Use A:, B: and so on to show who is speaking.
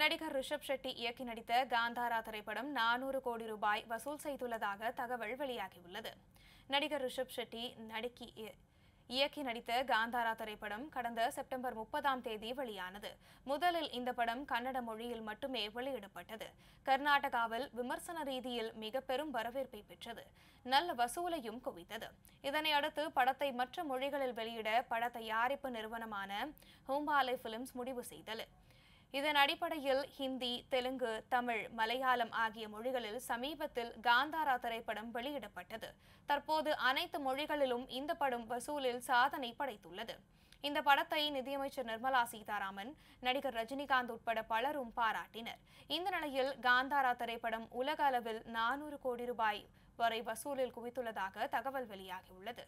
A: நடிகர் ரிஷப் ஷெட்டி இயக்கி நடித்த காந்தாரா திரைப்படம் நானூறு கோடி ரூபாய் வசூல் செய்துள்ளதாக தகவல் வெளியாகியுள்ளது. நடிகர் ரிஷப் ஷெட்டி நடிக்கி இயக்கி நடித்த காந்தாரா திரைப்படம் கடந்த செப்டம்பர் முப்பதாம் தேதி வெளியானது. முதலில் இந்த படம் கன்னட மொழியில் மட்டுமே வெளியிடப்பட்டது. கர்நாடகாவில் விமர்சன ரீதியில் மிக பெரும் வரவேற்பை பெற்றது. நல்ல வசூலையும் குவித்தது. இதனை அடுத்து படத்தை மற்ற மொழிகளில் வெளியிட பட தயாரிப்பு நிறுவனமான ஹூம்பாலை பிலிம்ஸ் முடிவு செய்தது. இதன் அடிப்படையில் ஹிந்தி தெலுங்கு தமிழ் மலையாளம் ஆகிய மொழிகளில் சமீபத்தில் காந்தாரா திரைப்படம் வெளியிடப்பட்டது. தற்போது அனைத்து மொழிகளிலும் இந்த படம் வசூலில் சாதனை படைத்துள்ளது. இந்த படத்தை நிதியமைச்சர் நிர்மலா சீதாராமன் நடிகர் ரஜினிகாந்த் உட்பட பலரும் பாராட்டினர். இந்த நிலையில் காந்தாரா திரைப்படம் உலக அளவில் நானூறு கோடி ரூபாய் வரை வசூலில் குவித்துள்ளதாக தகவல் வெளியாகியுள்ளது.